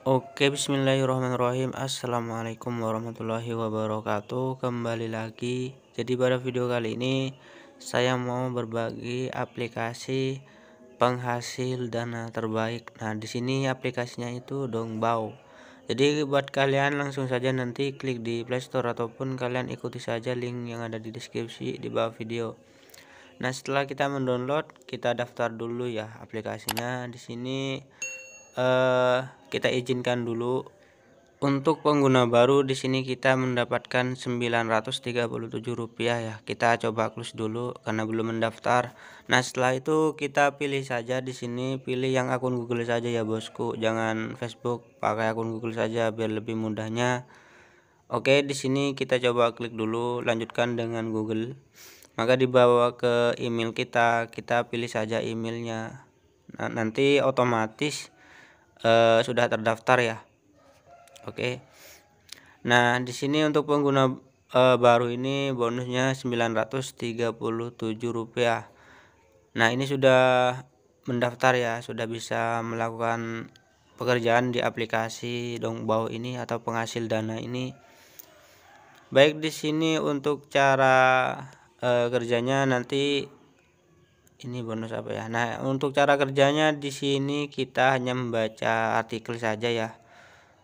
Oke bismillahirrahmanirrahim. Assalamualaikum warahmatullahi wabarakatuh. Kembali lagi. Jadi pada video kali ini Saya mau berbagi aplikasi Penghasil dana terbaik. Nah di sini aplikasinya itu Dongbao. Jadi buat kalian langsung saja nanti klik di playstore Ataupun kalian ikuti saja link yang ada di deskripsi di bawah video. Nah setelah kita mendownload Kita daftar dulu ya aplikasinya. Di sini uh, kita izinkan dulu. Untuk pengguna baru di sini kita mendapatkan 937 rupiah ya. Kita coba close dulu karena belum mendaftar. Nah setelah itu kita pilih saja di sini. Pilih yang akun Google saja ya bosku. Jangan Facebook pakai akun Google saja biar lebih mudahnya. Oke di sini kita coba klik dulu lanjutkan dengan Google. Maka dibawa ke email kita. Kita pilih saja emailnya. Nah, nanti otomatis uh, sudah terdaftar ya. Oke. Nah di sini untuk pengguna uh, baru ini bonusnya 937 rupiah nah ini sudah mendaftar ya sudah bisa melakukan pekerjaan di aplikasi Dongbao ini atau penghasil dana ini. Baik di sini untuk cara uh, kerjanya nanti ini bonus apa ya? Nah untuk cara kerjanya di sini kita hanya membaca artikel saja ya.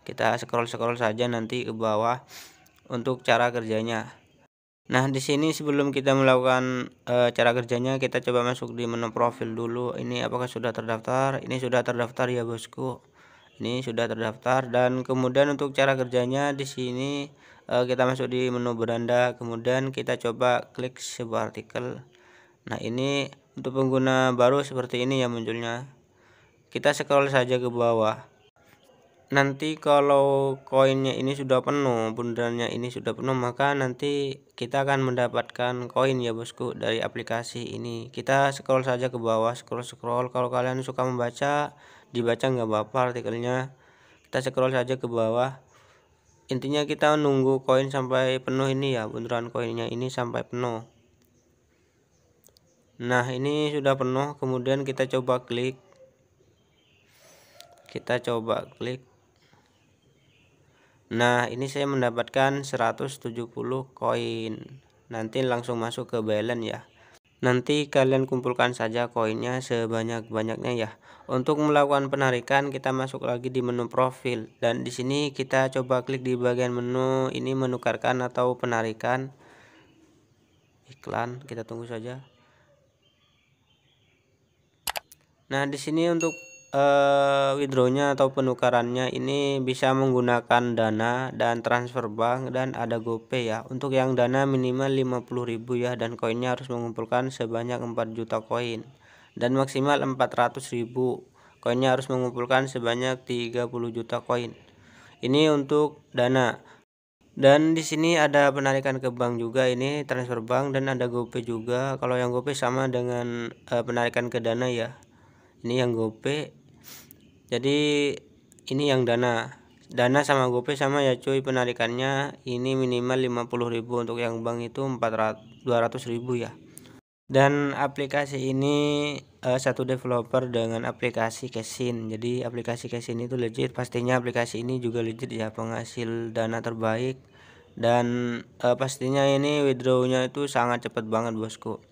Kita scroll scroll saja nanti ke bawah untuk cara kerjanya. Nah di sini sebelum kita melakukan e, cara kerjanya kita coba masuk di menu profil dulu. Ini apakah sudah terdaftar? Ini sudah terdaftar ya bosku. Ini sudah terdaftar. Dan kemudian untuk cara kerjanya di sini e, kita masuk di menu beranda. Kemudian kita coba klik sebuah artikel. Nah ini untuk pengguna baru seperti ini ya munculnya. Kita scroll saja ke bawah. Nanti kalau koinnya ini sudah penuh, bundarannya ini sudah penuh, maka nanti kita akan mendapatkan koin ya bosku dari aplikasi ini. Kita scroll saja ke bawah, scroll-scroll. Kalau kalian suka membaca, dibaca nggak apa-apa artikelnya. Kita scroll saja ke bawah. Intinya kita nunggu koin sampai penuh ini ya, bundaran koinnya ini sampai penuh nah ini sudah penuh. Kemudian kita coba klik. Kita coba klik. Nah ini saya mendapatkan 170 koin. Nanti langsung masuk ke balance ya. Nanti kalian kumpulkan saja koinnya sebanyak-banyaknya ya. Untuk melakukan penarikan kita masuk lagi di menu profil. Dan di sini kita coba klik di bagian menu ini menukarkan atau penarikan. Iklan kita tunggu saja Nah, di sini untuk uh, withdrawnya atau penukarannya ini bisa menggunakan dana dan transfer bank dan ada GoPay ya. Untuk yang dana minimal 50.000 ya dan koinnya harus mengumpulkan sebanyak 4 juta koin dan maksimal 400.000. Koinnya harus mengumpulkan sebanyak 30 juta koin. Ini untuk dana. Dan di sini ada penarikan ke bank juga ini transfer bank dan ada GoPay juga. Kalau yang GoPay sama dengan uh, penarikan ke dana ya ini yang gope. Jadi ini yang dana. Dana sama gope sama ya cuy penarikannya ini minimal 50.000 untuk yang bank itu 400 200.000 ya. Dan aplikasi ini uh, satu developer dengan aplikasi Cashin jadi aplikasi Cashin itu legit. Pastinya aplikasi ini juga legit ya penghasil dana terbaik. Dan uh, pastinya ini withdrawnya itu sangat cepat banget bosku.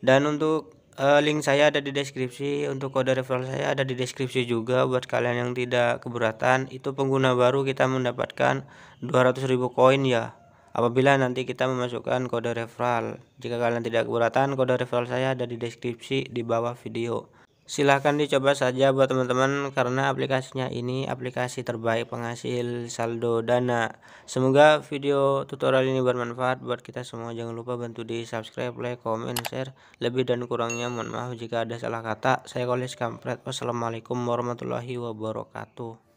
Dan untuk uh, link saya ada di deskripsi. Untuk kode referral saya ada di deskripsi juga. Buat kalian yang tidak keberatan itu pengguna baru kita mendapatkan 200.000 koin ya. Apabila nanti kita memasukkan kode referral. Jika kalian tidak keberatan kode referral saya ada di deskripsi di bawah video silahkan dicoba saja buat teman-teman karena aplikasinya ini aplikasi terbaik penghasil saldo dana. Semoga video tutorial ini bermanfaat buat kita semua. Jangan lupa bantu di subscribe like comment share. Lebih dan kurangnya mohon maaf jika ada salah kata. Saya kolis kampret. Wassalamualaikum warahmatullahi wabarakatuh